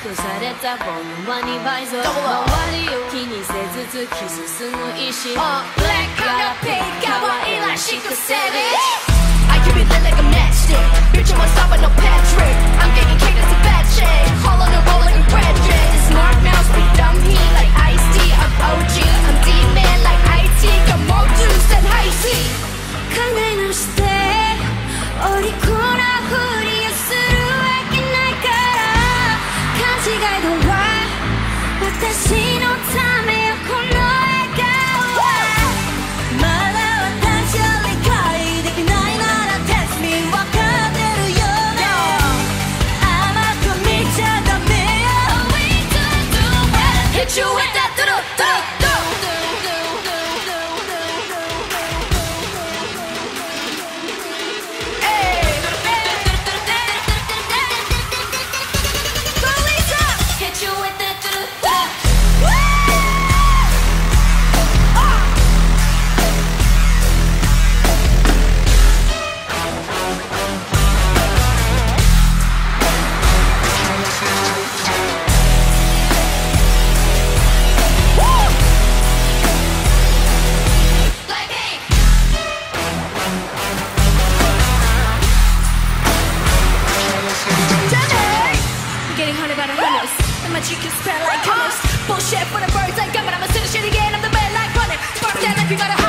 くされたボムは2倍増周りを気にせず突き進む意志 Black collar pink 可愛らしく savage I keep it lit like a matchstick. Bitch, I'm on stop with no Patrick. see Getting haunted by the hunters And my cheek is spread like colors Bullshit for the birds like But I'ma send the shit again I'm the man like running. Spark that like you got a